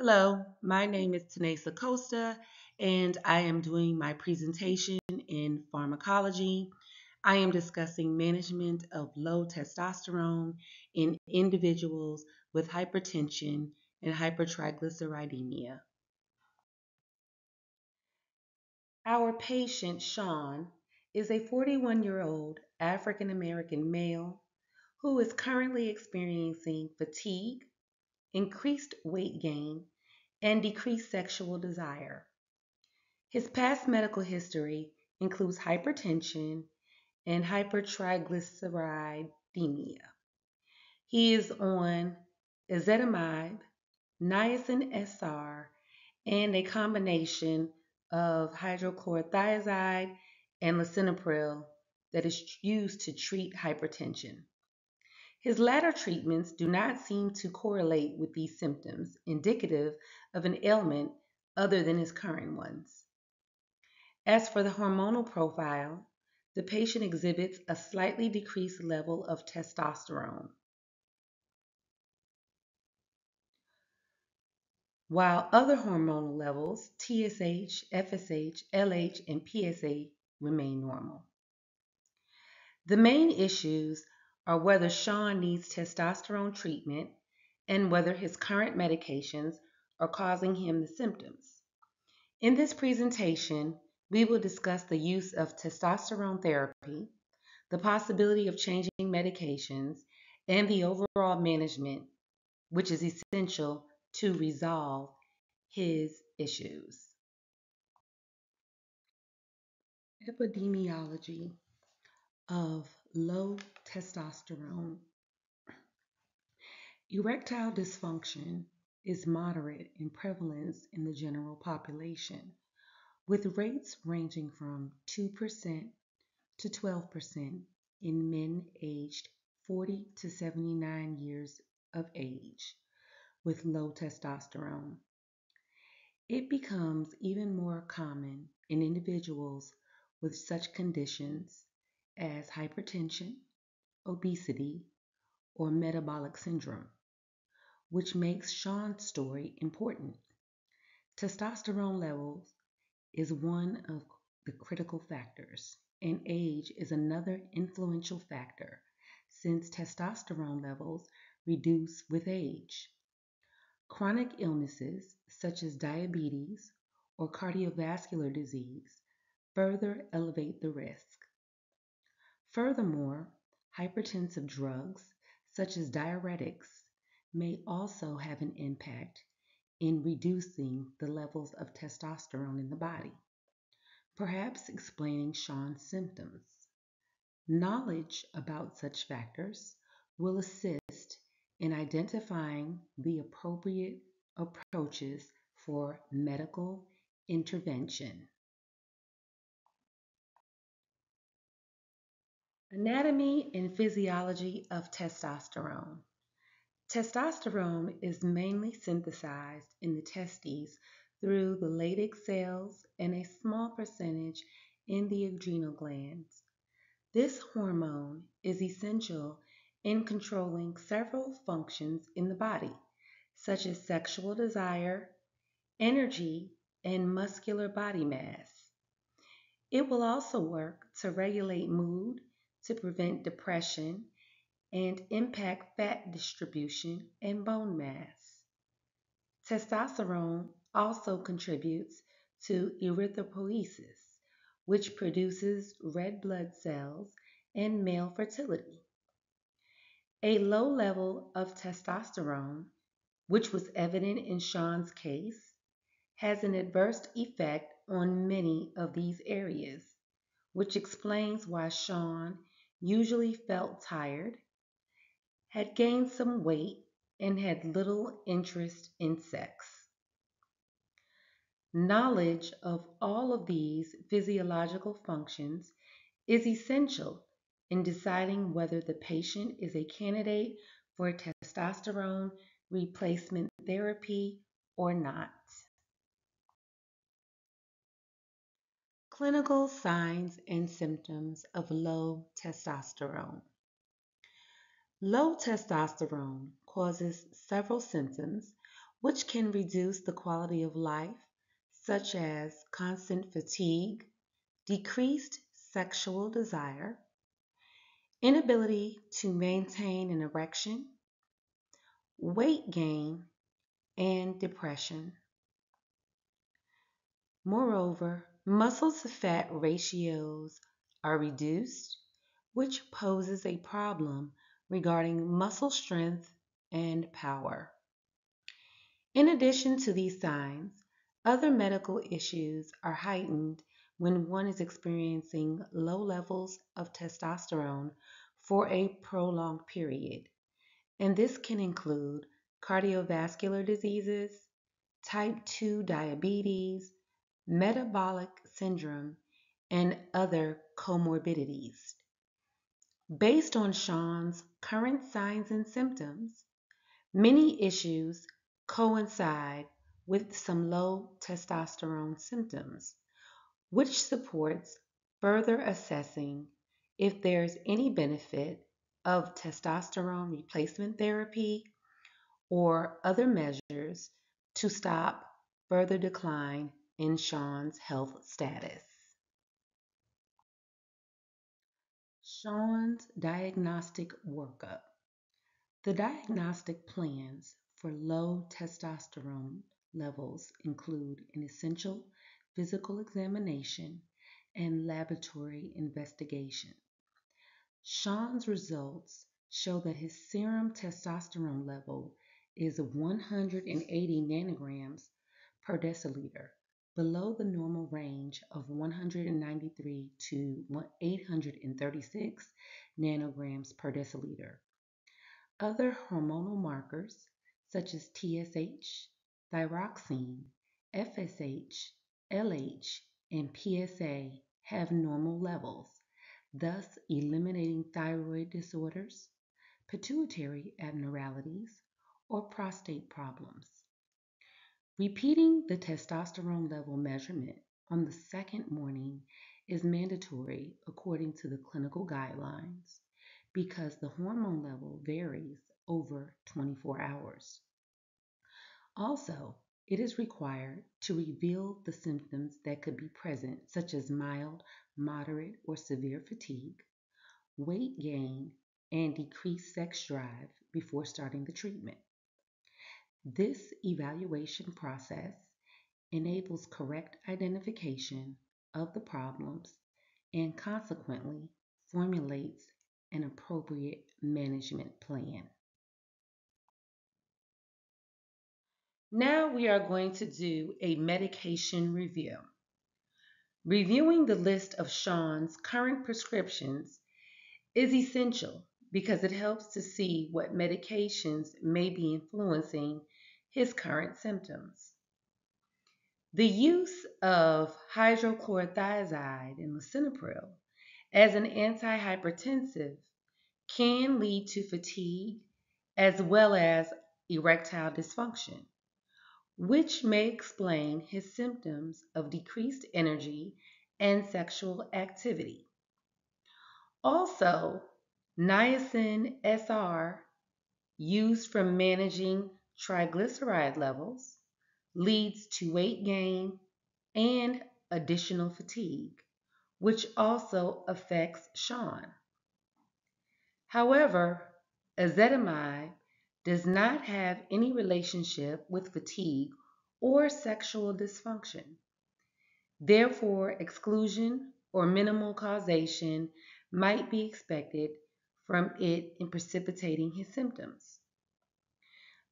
Hello, my name is Tanesa Costa, and I am doing my presentation in pharmacology. I am discussing management of low testosterone in individuals with hypertension and hypertriglyceridemia. Our patient, Sean, is a 41 year old African American male who is currently experiencing fatigue, increased weight gain, and decreased sexual desire. His past medical history includes hypertension and hypertriglyceridemia. He is on ezetimibe, niacin SR, and a combination of hydrochlorothiazide and lisinopril that is used to treat hypertension. His latter treatments do not seem to correlate with these symptoms, indicative of an ailment other than his current ones. As for the hormonal profile, the patient exhibits a slightly decreased level of testosterone. While other hormonal levels, TSH, FSH, LH, and PSA, remain normal. The main issues are whether Sean needs testosterone treatment and whether his current medications are causing him the symptoms. In this presentation, we will discuss the use of testosterone therapy, the possibility of changing medications, and the overall management, which is essential to resolve his issues. Epidemiology of low testosterone. Erectile dysfunction is moderate in prevalence in the general population, with rates ranging from 2% to 12% in men aged 40 to 79 years of age with low testosterone. It becomes even more common in individuals with such conditions as hypertension, obesity, or metabolic syndrome, which makes Sean's story important. Testosterone levels is one of the critical factors, and age is another influential factor since testosterone levels reduce with age. Chronic illnesses such as diabetes or cardiovascular disease further elevate the risk. Furthermore, hypertensive drugs, such as diuretics, may also have an impact in reducing the levels of testosterone in the body, perhaps explaining Sean's symptoms. Knowledge about such factors will assist in identifying the appropriate approaches for medical intervention. Anatomy and physiology of testosterone. Testosterone is mainly synthesized in the testes through the Leydig cells and a small percentage in the adrenal glands. This hormone is essential in controlling several functions in the body, such as sexual desire, energy, and muscular body mass. It will also work to regulate mood to prevent depression and impact fat distribution and bone mass. Testosterone also contributes to erythropoiesis, which produces red blood cells and male fertility. A low level of testosterone, which was evident in Sean's case, has an adverse effect on many of these areas, which explains why Sean usually felt tired, had gained some weight, and had little interest in sex. Knowledge of all of these physiological functions is essential in deciding whether the patient is a candidate for testosterone replacement therapy or not. Clinical signs and symptoms of low testosterone. Low testosterone causes several symptoms, which can reduce the quality of life, such as constant fatigue, decreased sexual desire, inability to maintain an erection, weight gain, and depression. Moreover, muscle to fat ratios are reduced, which poses a problem regarding muscle strength and power. In addition to these signs, other medical issues are heightened when one is experiencing low levels of testosterone for a prolonged period, and this can include cardiovascular diseases, type 2 diabetes, metabolic syndrome, and other comorbidities. Based on Sean's current signs and symptoms, many issues coincide with some low testosterone symptoms, which supports further assessing if there's any benefit of testosterone replacement therapy or other measures to stop further decline in Sean's health status. Sean's diagnostic workup. The diagnostic plans for low testosterone levels include an essential physical examination and laboratory investigation. Sean's results show that his serum testosterone level is 180 nanograms per deciliter, below the normal range of 193 to 836 nanograms per deciliter. Other hormonal markers such as TSH, thyroxine, FSH, LH, and PSA have normal levels, thus eliminating thyroid disorders, pituitary abnormalities, or prostate problems. Repeating the testosterone level measurement on the second morning is mandatory according to the clinical guidelines because the hormone level varies over 24 hours. Also, it is required to reveal the symptoms that could be present, such as mild, moderate, or severe fatigue, weight gain, and decreased sex drive before starting the treatment. This evaluation process enables correct identification of the problems and consequently formulates an appropriate management plan. Now we are going to do a medication review. Reviewing the list of Sean's current prescriptions is essential because it helps to see what medications may be influencing his current symptoms. The use of hydrochlorothiazide and lisinopril as an antihypertensive can lead to fatigue as well as erectile dysfunction which may explain his symptoms of decreased energy and sexual activity. Also, niacin SR, used for managing triglyceride levels, leads to weight gain and additional fatigue, which also affects Sean. However, ezetimibe does not have any relationship with fatigue or sexual dysfunction. Therefore, exclusion or minimal causation might be expected from it in precipitating his symptoms.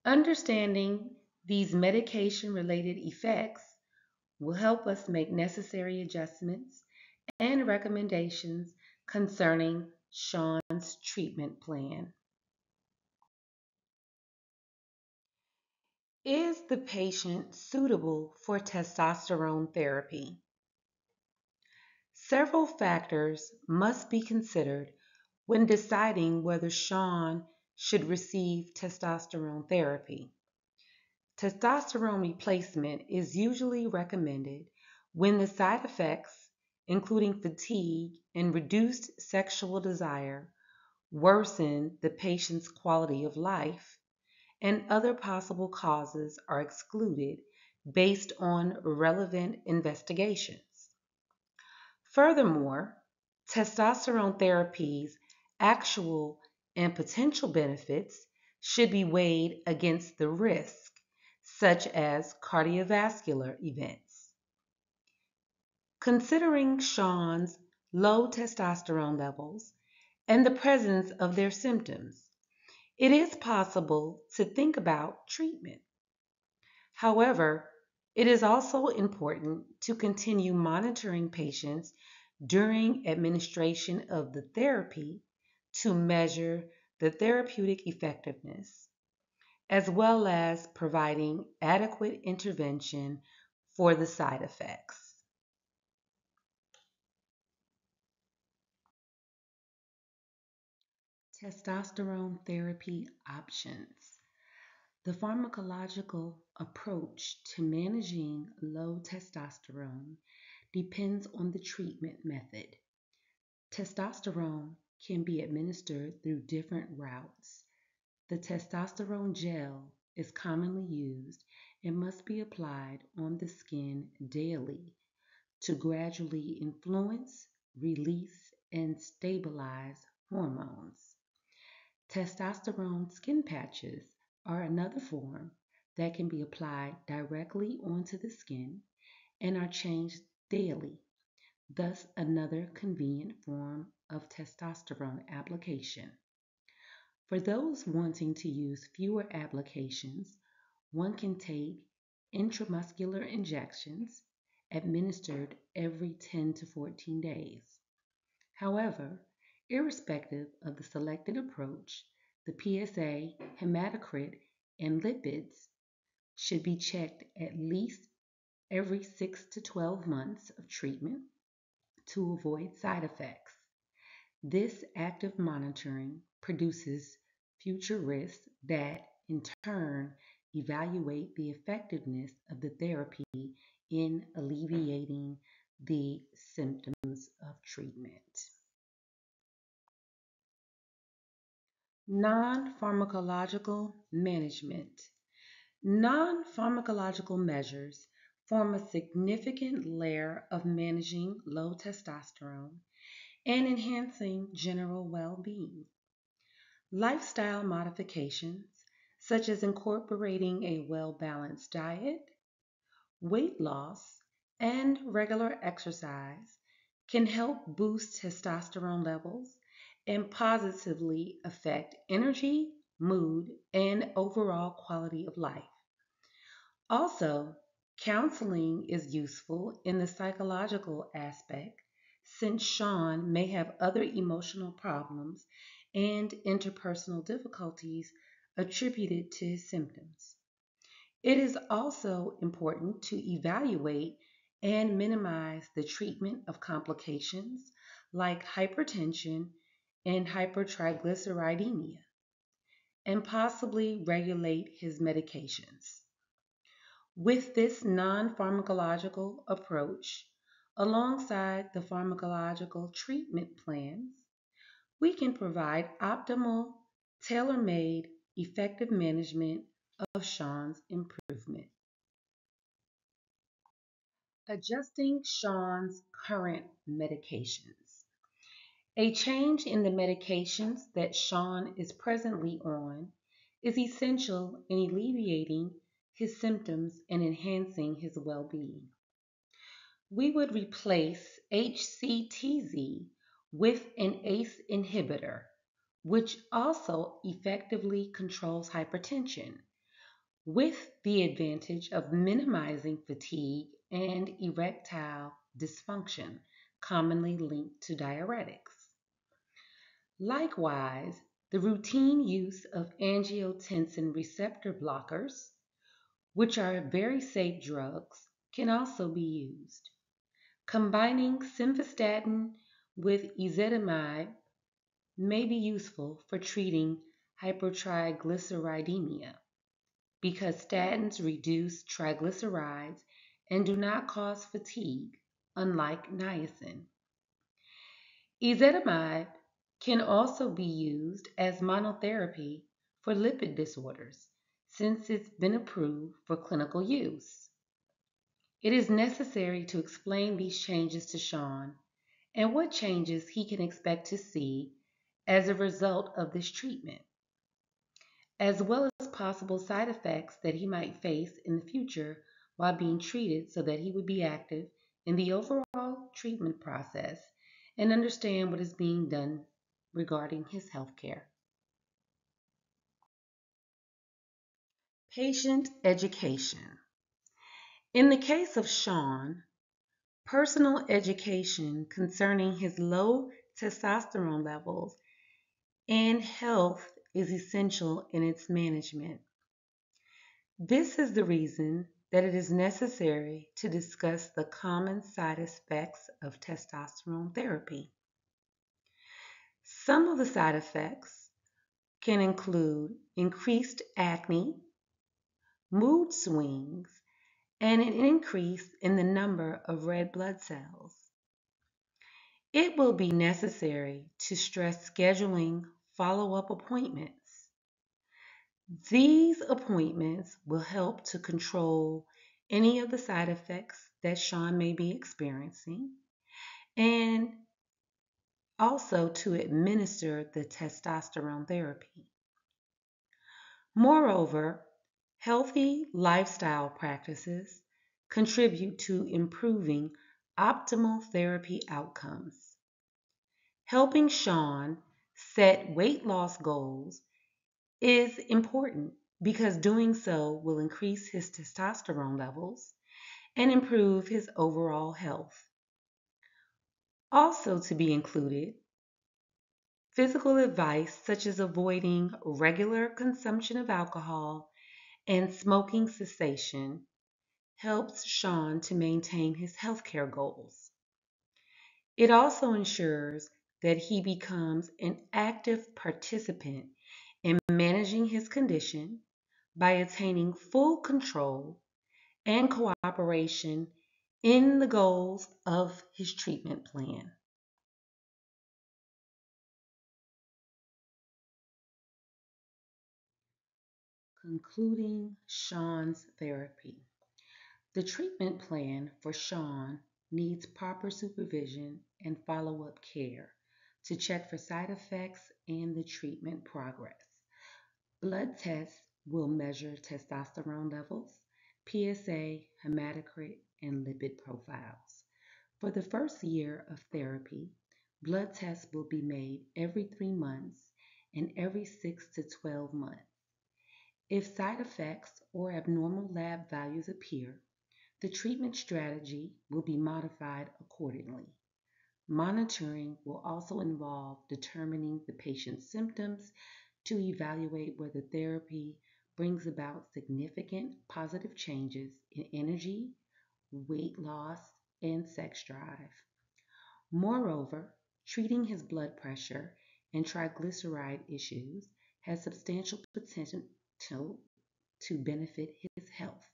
Understanding these medication related effects will help us make necessary adjustments and recommendations concerning Sean's treatment plan. Is the patient suitable for testosterone therapy? Several factors must be considered when deciding whether Sean should receive testosterone therapy. Testosterone replacement is usually recommended when the side effects, including fatigue and reduced sexual desire, worsen the patient's quality of life and other possible causes are excluded based on relevant investigations. Furthermore, testosterone therapy's actual and potential benefits should be weighed against the risk, such as cardiovascular events. Considering Sean's low testosterone levels and the presence of their symptoms, it is possible to think about treatment. However, it is also important to continue monitoring patients during administration of the therapy to measure the therapeutic effectiveness, as well as providing adequate intervention for the side effects. Testosterone therapy options. The pharmacological approach to managing low testosterone depends on the treatment method. Testosterone can be administered through different routes. The testosterone gel is commonly used and must be applied on the skin daily to gradually influence, release, and stabilize hormones. Testosterone skin patches are another form that can be applied directly onto the skin and are changed daily, thus another convenient form of testosterone application. For those wanting to use fewer applications, one can take intramuscular injections administered every 10 to 14 days. However, Irrespective of the selected approach, the PSA, hematocrit, and lipids should be checked at least every 6 to 12 months of treatment to avoid side effects. This active monitoring produces future risks that, in turn, evaluate the effectiveness of the therapy in alleviating the symptoms of treatment. Non-pharmacological management. Non-pharmacological measures form a significant layer of managing low testosterone and enhancing general well-being. Lifestyle modifications, such as incorporating a well-balanced diet, weight loss, and regular exercise, can help boost testosterone levels and positively affect energy, mood, and overall quality of life. Also, counseling is useful in the psychological aspect since Sean may have other emotional problems and interpersonal difficulties attributed to his symptoms. It is also important to evaluate and minimize the treatment of complications like hypertension and hypertriglyceridemia, and possibly regulate his medications. With this non pharmacological approach, alongside the pharmacological treatment plans, we can provide optimal, tailor made, effective management of Sean's improvement. Adjusting Sean's current medications. A change in the medications that Sean is presently on is essential in alleviating his symptoms and enhancing his well-being. We would replace HCTZ with an ACE inhibitor, which also effectively controls hypertension, with the advantage of minimizing fatigue and erectile dysfunction, commonly linked to diuretics. Likewise, the routine use of angiotensin receptor blockers, which are very safe drugs, can also be used. Combining simvastatin with ezetimibe may be useful for treating hypertriglyceridemia because statins reduce triglycerides and do not cause fatigue, unlike niacin. Ezetimibe can also be used as monotherapy for lipid disorders, since it's been approved for clinical use. It is necessary to explain these changes to Sean and what changes he can expect to see as a result of this treatment, as well as possible side effects that he might face in the future while being treated so that he would be active in the overall treatment process and understand what is being done regarding his health care. Patient education. In the case of Sean, personal education concerning his low testosterone levels and health is essential in its management. This is the reason that it is necessary to discuss the common side effects of testosterone therapy. Some of the side effects can include increased acne, mood swings, and an increase in the number of red blood cells. It will be necessary to stress scheduling follow up appointments these appointments will help to control any of the side effects that Sean may be experiencing and also to administer the testosterone therapy. Moreover, healthy lifestyle practices contribute to improving optimal therapy outcomes. Helping Sean set weight loss goals is important because doing so will increase his testosterone levels and improve his overall health. Also, to be included, physical advice such as avoiding regular consumption of alcohol and smoking cessation helps Sean to maintain his healthcare goals. It also ensures that he becomes an active participant in managing his condition by attaining full control and cooperation in the goals of his treatment plan. Concluding Sean's therapy. The treatment plan for Sean needs proper supervision and follow up care to check for side effects and the treatment progress. Blood tests will measure testosterone levels, PSA, hematocrit, and lipid profiles. For the first year of therapy, blood tests will be made every three months and every six to 12 months. If side effects or abnormal lab values appear, the treatment strategy will be modified accordingly. Monitoring will also involve determining the patient's symptoms to evaluate whether therapy brings about significant positive changes in energy, weight loss, and sex drive. Moreover, treating his blood pressure and triglyceride issues has substantial potential to, to benefit his health.